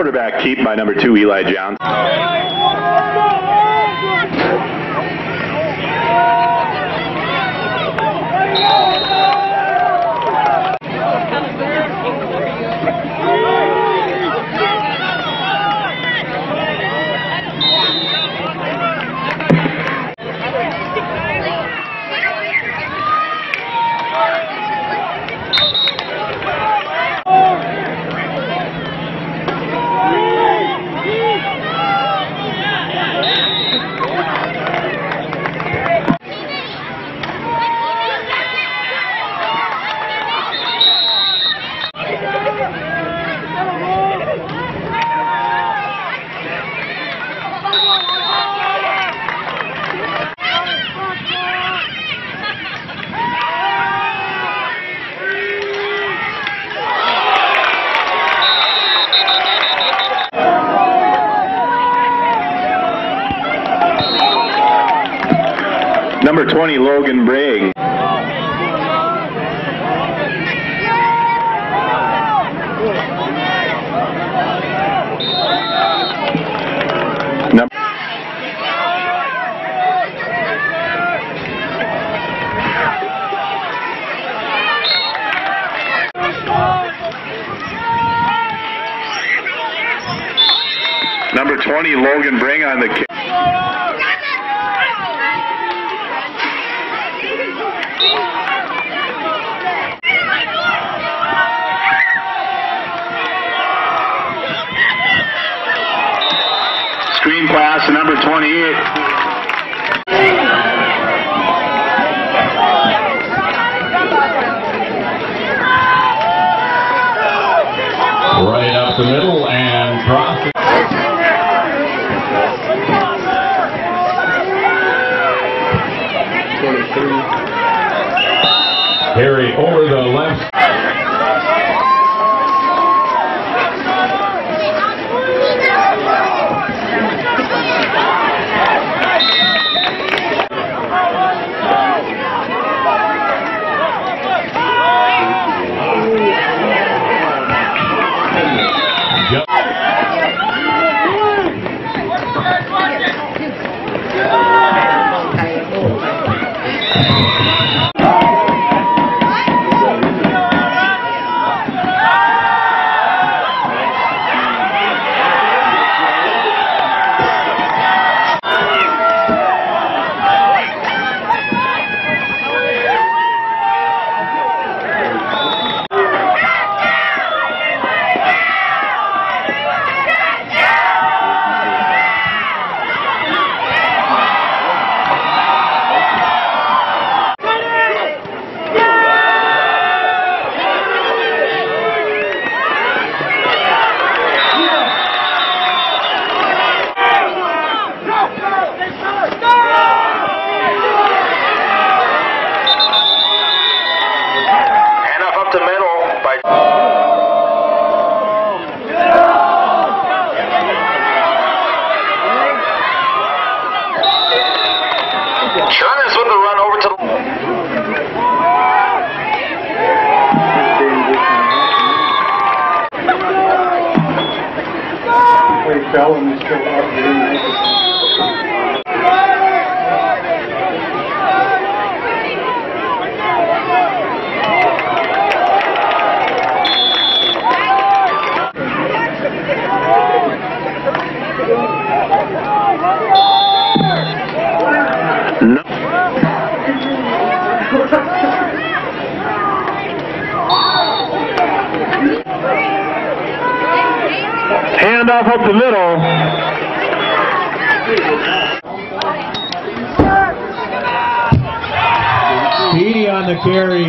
Quarterback keep by number two, Eli Johnson. Number 20, Logan Bragg. Number Number 20, Logan Bring on the kick. Screen pass to number 28. Right up the middle and cross. Harry over the left. Fell and they still up. Handoff up the middle. Speedy on the carry.